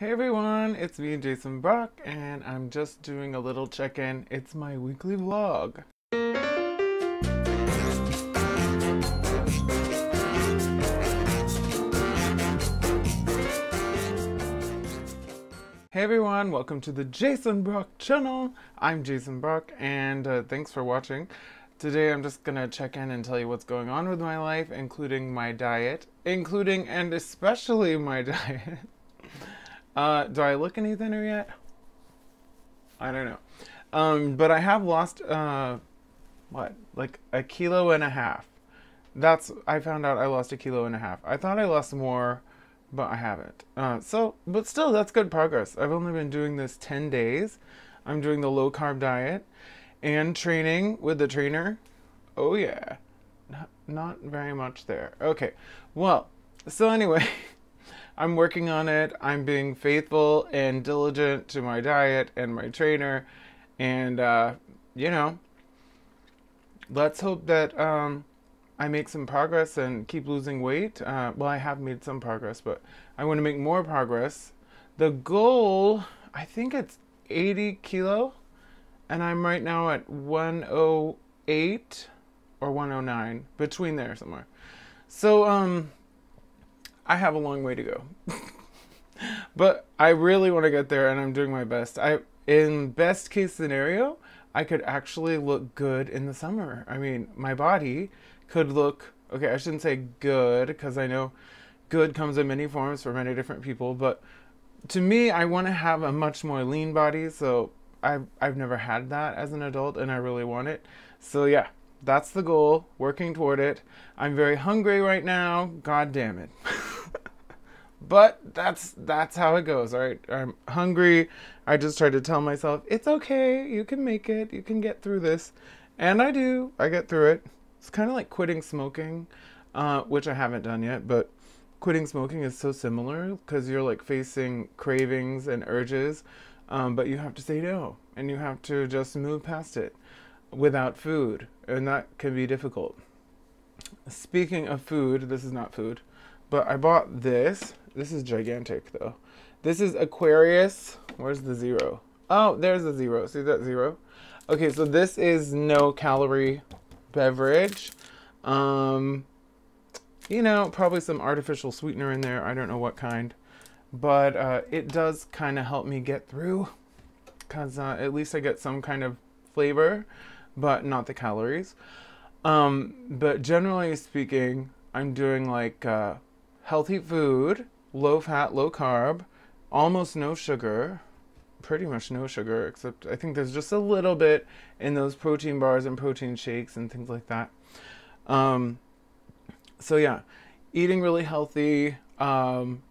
Hey everyone, it's me, Jason Brock, and I'm just doing a little check in. It's my weekly vlog. Hey everyone, welcome to the Jason Brock channel. I'm Jason Brock, and uh, thanks for watching. Today I'm just gonna check in and tell you what's going on with my life, including my diet, including and especially my diet. Uh, do I look any thinner yet? I don't know. Um, but I have lost, uh, what, like a kilo and a half. That's, I found out I lost a kilo and a half. I thought I lost more, but I haven't. Uh, so, but still, that's good progress. I've only been doing this 10 days. I'm doing the low carb diet and training with the trainer. Oh, yeah. Not, not very much there. Okay. Well, so anyway. I'm working on it. I'm being faithful and diligent to my diet and my trainer. And, uh, you know, let's hope that um, I make some progress and keep losing weight. Uh, well, I have made some progress, but I want to make more progress. The goal, I think it's 80 kilo, and I'm right now at 108 or 109, between there somewhere. So, um, I have a long way to go. but I really want to get there and I'm doing my best. I in best case scenario, I could actually look good in the summer. I mean, my body could look okay, I shouldn't say good because I know good comes in many forms for many different people, but to me, I want to have a much more lean body, so I've I've never had that as an adult and I really want it. So yeah, that's the goal, working toward it. I'm very hungry right now. God damn it. but that's that's how it goes all right? I'm hungry. I just try to tell myself it's okay. You can make it. You can get through this. And i do. I get through it. It's kind of like quitting smoking uh, which i haven't done yet but quitting smoking is so similar because you're like facing cravings and urges um, but you have to say no and you have to just move past it without food and that can be difficult. Speaking of food this is not food but i bought this this is gigantic though. This is Aquarius. Where's the zero? Oh, there's the zero. See that zero? Okay, so this is no calorie beverage. Um, you know, probably some artificial sweetener in there. I don't know what kind. But uh, it does kind of help me get through. Because uh, at least I get some kind of flavor, but not the calories. Um, but generally speaking, I'm doing like uh, healthy food low fat, low carb, almost no sugar, pretty much no sugar, except I think there's just a little bit in those protein bars and protein shakes and things like that. Um, so yeah, eating really healthy. Um,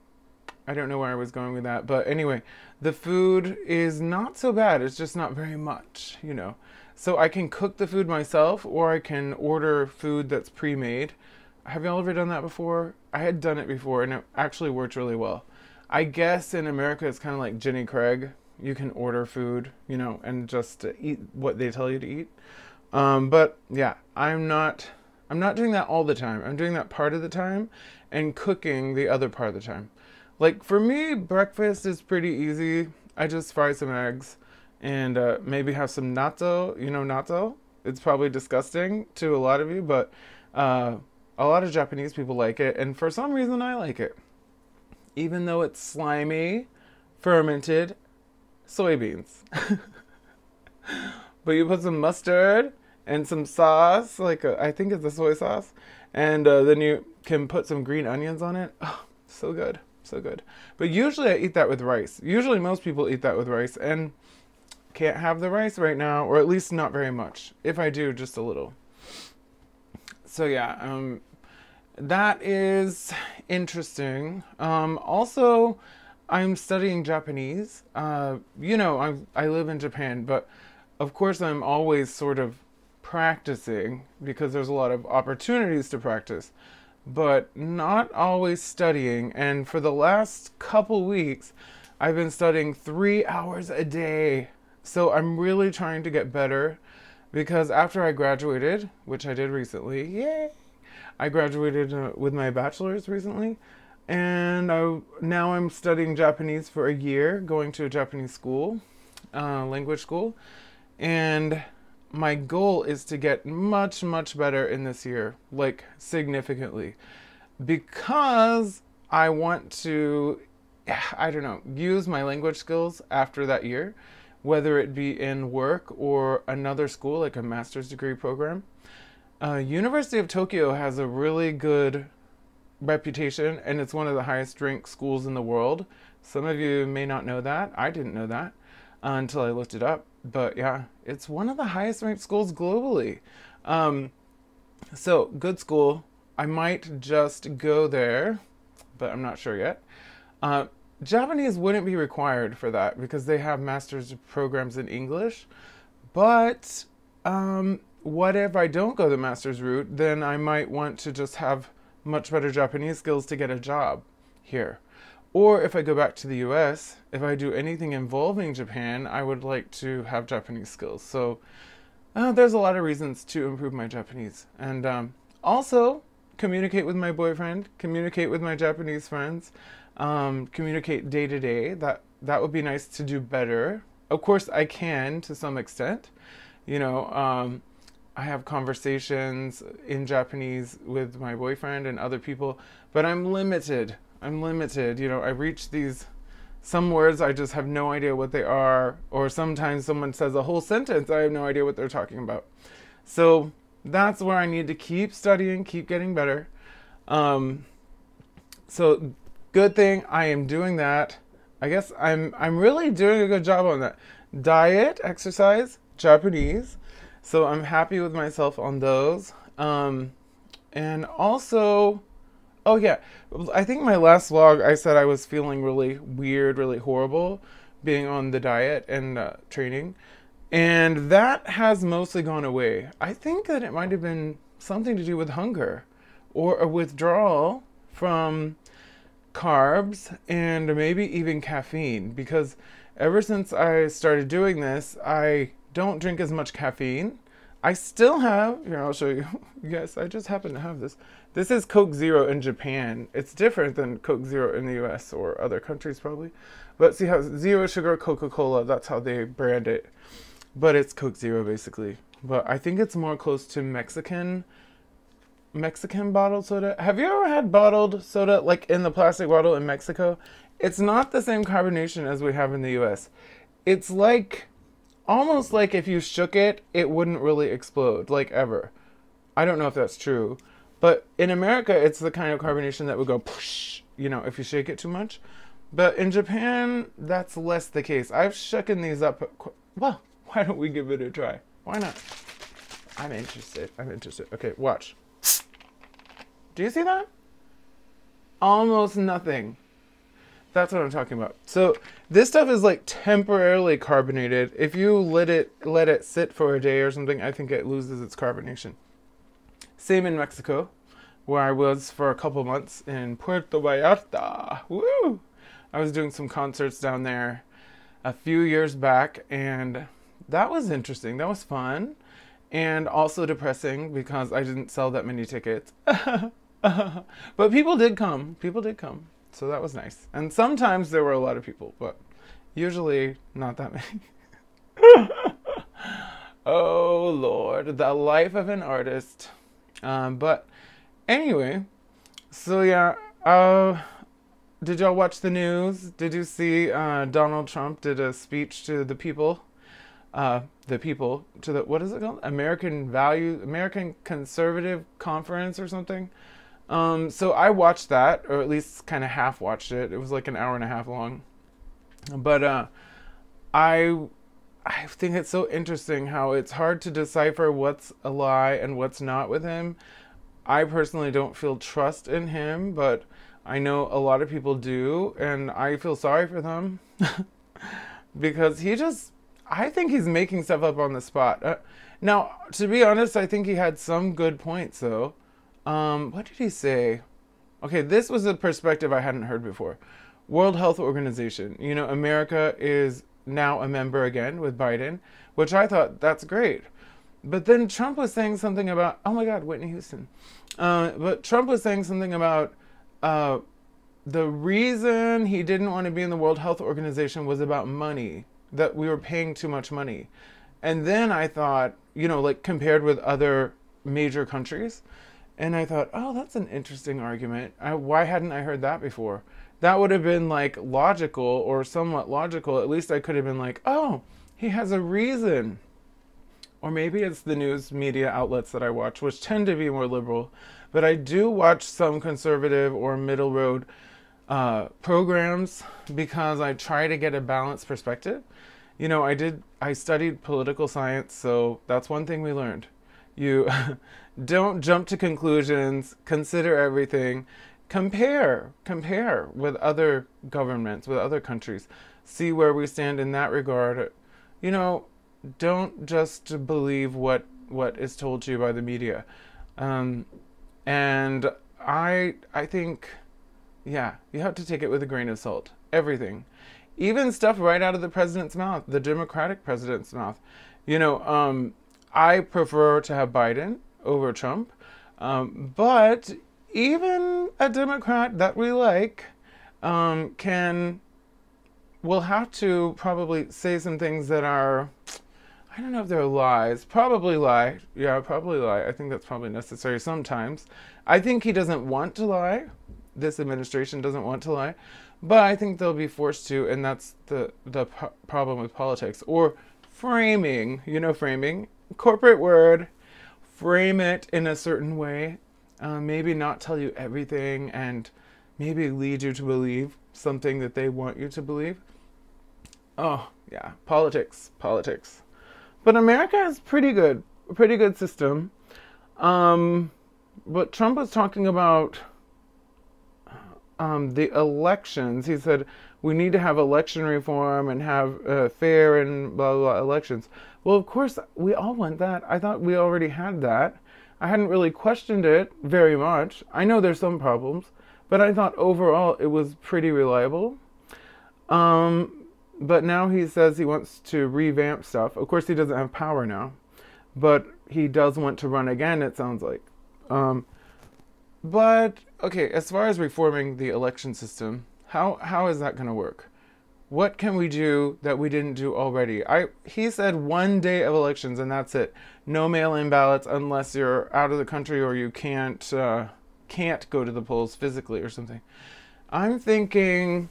I don't know where I was going with that, but anyway, the food is not so bad. It's just not very much, you know. So I can cook the food myself, or I can order food that's pre-made. Have y'all ever done that before? I had done it before and it actually worked really well. I guess in America it's kind of like Jenny Craig. You can order food, you know, and just eat what they tell you to eat. Um, but yeah, I'm not. I'm not doing that all the time. I'm doing that part of the time, and cooking the other part of the time. Like for me, breakfast is pretty easy. I just fry some eggs and uh, maybe have some natto. You know natto? It's probably disgusting to a lot of you, but uh, a lot of Japanese people like it, and for some reason I like it. Even though it's slimy, fermented soybeans. but you put some mustard and some sauce, like a, I think it's a soy sauce, and uh, then you can put some green onions on it. Oh, so good, so good. But usually I eat that with rice. Usually most people eat that with rice, and can't have the rice right now, or at least not very much. If I do, just a little. So yeah, um, that is interesting. Um, also, I'm studying Japanese. Uh, you know, I I live in Japan, but of course I'm always sort of practicing because there's a lot of opportunities to practice, but not always studying. And for the last couple weeks, I've been studying three hours a day. So I'm really trying to get better because after I graduated, which I did recently, yay! I graduated uh, with my bachelor's recently, and I, now I'm studying Japanese for a year, going to a Japanese school, uh, language school, and my goal is to get much, much better in this year, like significantly, because I want to, I don't know, use my language skills after that year, whether it be in work or another school, like a master's degree program. Uh, University of Tokyo has a really good reputation, and it's one of the highest ranked schools in the world. Some of you may not know that. I didn't know that uh, until I looked it up. But yeah, it's one of the highest ranked schools globally. Um, so, good school. I might just go there, but I'm not sure yet. Uh, Japanese wouldn't be required for that because they have master's programs in English. But um, what if I don't go the master's route? Then I might want to just have much better Japanese skills to get a job here. Or if I go back to the US, if I do anything involving Japan, I would like to have Japanese skills. So uh, there's a lot of reasons to improve my Japanese. And um, also, communicate with my boyfriend, communicate with my Japanese friends, um, communicate day to day. That that would be nice to do better. Of course, I can to some extent. You know, um, I have conversations in Japanese with my boyfriend and other people, but I'm limited. I'm limited. You know, I reach these some words I just have no idea what they are, or sometimes someone says a whole sentence, I have no idea what they're talking about. So that's where I need to keep studying, keep getting better. Um, so good thing I am doing that. I guess I'm I'm really doing a good job on that. Diet, exercise, Japanese, so I'm happy with myself on those. Um, and also, oh yeah, I think my last vlog I said I was feeling really weird, really horrible being on the diet and uh, training. And that has mostly gone away. I think that it might have been something to do with hunger or a withdrawal from carbs and maybe even caffeine because ever since I started doing this, I don't drink as much caffeine. I still have, here, I'll show you. yes, I just happen to have this. This is Coke Zero in Japan. It's different than Coke Zero in the US or other countries probably. But see how zero sugar Coca Cola, that's how they brand it. But it's Coke Zero basically. But I think it's more close to Mexican Mexican bottled soda. Have you ever had bottled soda like in the plastic bottle in Mexico? It's not the same carbonation as we have in the US. It's like almost like if you shook it, it wouldn't really explode, like ever. I don't know if that's true. But in America, it's the kind of carbonation that would go, push, you know, if you shake it too much. But in Japan, that's less the case. I've shooken these up. Well, why don't we give it a try? Why not? I'm interested. I'm interested. Okay, watch. Do you see that? Almost nothing. That's what I'm talking about. So this stuff is like temporarily carbonated. If you let it let it sit for a day or something, I think it loses its carbonation. Same in Mexico, where I was for a couple months in Puerto Vallarta. Woo! I was doing some concerts down there a few years back, and that was interesting. That was fun, and also depressing because I didn't sell that many tickets. but people did come. People did come. So that was nice. And sometimes there were a lot of people, but usually not that many. oh Lord, the life of an artist. Um, but anyway, so yeah, uh, did y'all watch the news? Did you see uh, Donald Trump did a speech to the people? Uh, the people to the what is it called? American Value, American Conservative Conference or something. Um, so I watched that, or at least kind of half watched it. It was like an hour and a half long. But uh, I I think it's so interesting how it's hard to decipher what's a lie and what's not with him. I personally don't feel trust in him, but I know a lot of people do, and I feel sorry for them because he just I think he's making stuff up on the spot. Uh, now, to be honest, I think he had some good points though. Um, what did he say? Okay, this was a perspective I hadn't heard before. World Health Organization. You know, America is now a member again with Biden, which I thought that's great. But then Trump was saying something about, oh my God, Whitney Houston. Uh, but Trump was saying something about uh, the reason he didn't want to be in the World Health Organization was about money, that we were paying too much money. And then I thought, you know, like compared with other major countries, and I thought, oh, that's an interesting argument. I, why hadn't I heard that before? That would have been like logical or somewhat logical. At least I could have been like, oh, he has a reason. Or maybe it's the news media outlets that I watch, which tend to be more liberal. But I do watch some conservative or middle road uh, programs because I try to get a balanced perspective. You know, I did, I studied political science, so that's one thing we learned. You don't jump to conclusions, consider everything, compare, compare with other governments, with other countries, see where we stand in that regard. You know, don't just believe what what is told to you by the media. Um, and I I think yeah, you have to take it with a grain of salt. Everything. Even stuff right out of the president's mouth, the Democratic president's mouth. You know, um, I prefer to have Biden over Trump. Um, but even a Democrat that we like um, can will have to probably say some things that are I don't know if they're lies. Probably lie. Yeah, probably lie. I think that's probably necessary sometimes. I think he doesn't want to lie. This administration doesn't want to lie, but I think they'll be forced to, and that's the the problem with politics or framing. You know, framing corporate word. Frame it in a certain way. Uh, maybe not tell you everything, and maybe lead you to believe something that they want you to believe. Oh yeah, politics, politics. But America is pretty good, a pretty good system. Um, but Trump was talking about um, the elections. He said we need to have election reform and have uh, fair and blah, blah blah elections. Well, of course, we all want that. I thought we already had that. I hadn't really questioned it very much. I know there's some problems, but I thought overall it was pretty reliable. Um, but now he says he wants to revamp stuff. Of course, he doesn't have power now, but he does want to run again, it sounds like. Um, but, okay, as far as reforming the election system, how, how is that going to work? What can we do that we didn't do already? I he said one day of elections and that's it. No mail-in ballots unless you're out of the country or you can't uh, can't go to the polls physically or something. I'm thinking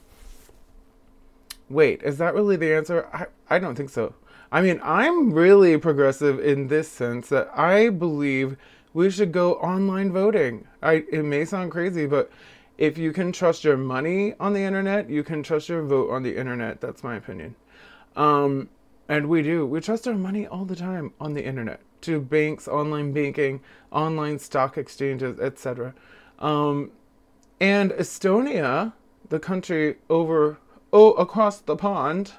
wait, is that really the answer? I, I don't think so. I mean, I'm really progressive in this sense that I believe we should go online voting. I it may sound crazy, but if you can trust your money on the internet, you can trust your vote on the internet. That's my opinion. Um, and we do. We trust our money all the time on the internet to banks, online banking, online stock exchanges, etc. Um, and Estonia, the country over oh across the pond.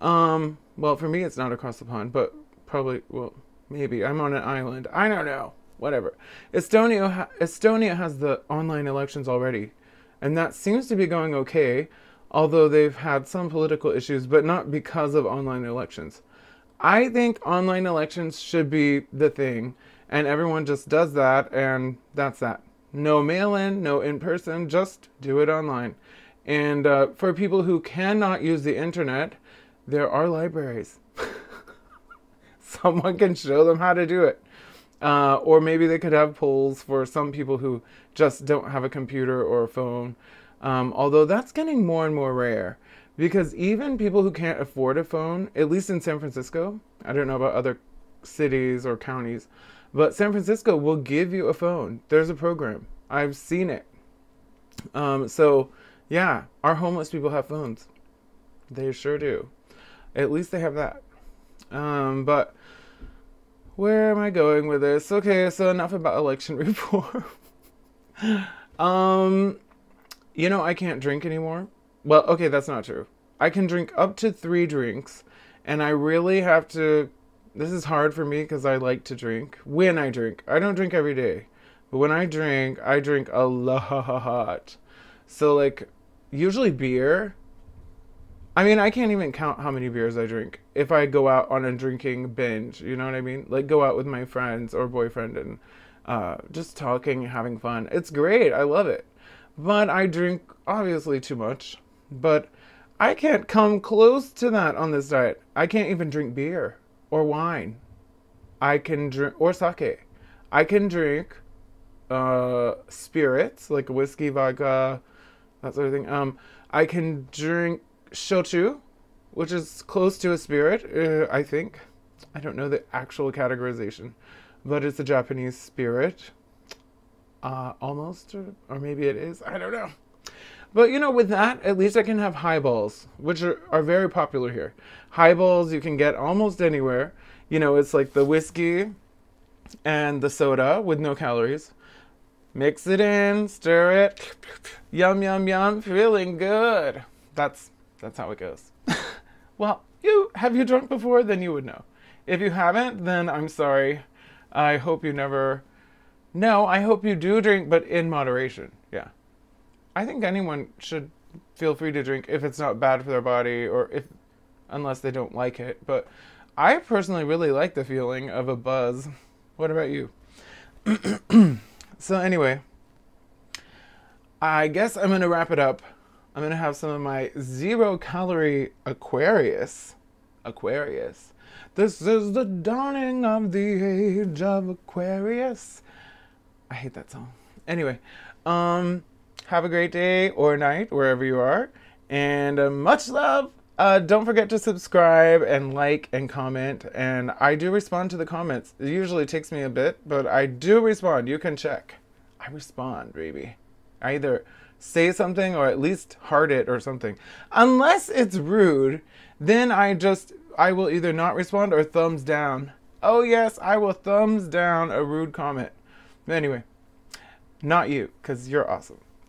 Um, well, for me, it's not across the pond, but probably well, maybe I'm on an island. I don't know. Whatever. Estonia ha- Estonia has the online elections already, and that seems to be going okay. Although they've had some political issues, but not because of online elections. I think online elections should be the thing, and everyone just does that, and that's that. No mail in, no in person, just do it online. And uh, for people who cannot use the internet, there are libraries. Someone can show them how to do it. Uh, or maybe they could have polls for some people who just don't have a computer or a phone. Um, although that's getting more and more rare because even people who can't afford a phone, at least in San Francisco, I don't know about other cities or counties, but San Francisco will give you a phone. There's a program. I've seen it. Um, so yeah, our homeless people have phones. They sure do. At least they have that. Um, but where am I going with this? Okay, so enough about election reform. um, you know, I can't drink anymore. Well, okay, that's not true. I can drink up to three drinks, and I really have to. This is hard for me because I like to drink. When I drink, I don't drink every day, but when I drink, I drink a lot. So, like, usually beer. I mean, I can't even count how many beers I drink if I go out on a drinking binge. You know what I mean? Like go out with my friends or boyfriend and uh, just talking, having fun. It's great. I love it. but I drink obviously too much. But I can't come close to that on this diet. I can't even drink beer or wine. I can drink or sake. I can drink uh, spirits like whiskey, vodka, that sort of thing. Um, I can drink shochu, which is close to a spirit, uh, I think. I don't know the actual categorization, but it's a Japanese spirit. Uh, almost, or, or maybe it is. I don't know. But you know, with that, at least I can have highballs, which are, are very popular here. Highballs you can get almost anywhere. You know, it's like the whiskey and the soda with no calories. Mix it in, stir it. Yum yum yum, feeling good. That's that's how it goes. well, you have you drunk before? Then you would know. If you haven't, then I'm sorry. I hope you never. No, I hope you do drink, but in moderation. Yeah. I think anyone should feel free to drink if it's not bad for their body or if unless they don't like it. But I personally really like the feeling of a buzz. What about you? so anyway, I guess I'm going to wrap it up. I'm to have some of my zero calorie Aquarius. Aquarius. This is the dawning of the age of Aquarius. I hate that song. Anyway, um have a great day or night wherever you are. And uh, much love. Uh, don't forget to subscribe and like and comment. And I do respond to the comments. It usually takes me a bit, but I do respond. You can check. I respond, baby. I either say something or at least heart it or something. Unless it's rude, then I just, I will either not respond or thumbs down. Oh, yes, I will thumbs down a rude comment. Anyway, not you, because you're awesome.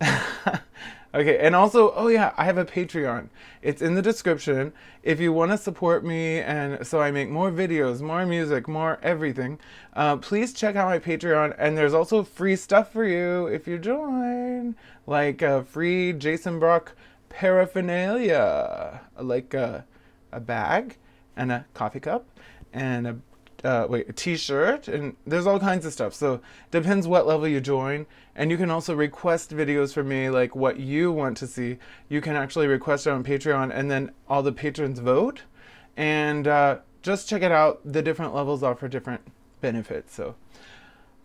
okay, and also, oh yeah, I have a Patreon. It's in the description. If you want to support me and so I make more videos, more music, more everything, uh, please check out my Patreon. And there's also free stuff for you if you join, like uh, free Jason Brock paraphernalia, like uh, a bag and a coffee cup and a uh, wait, a t-shirt, and there's all kinds of stuff. So depends what level you join, and you can also request videos from me, like what you want to see. You can actually request it on Patreon, and then all the patrons vote, and uh, just check it out. The different levels offer different benefits. So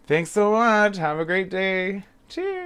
thanks so much. Have a great day. Cheers.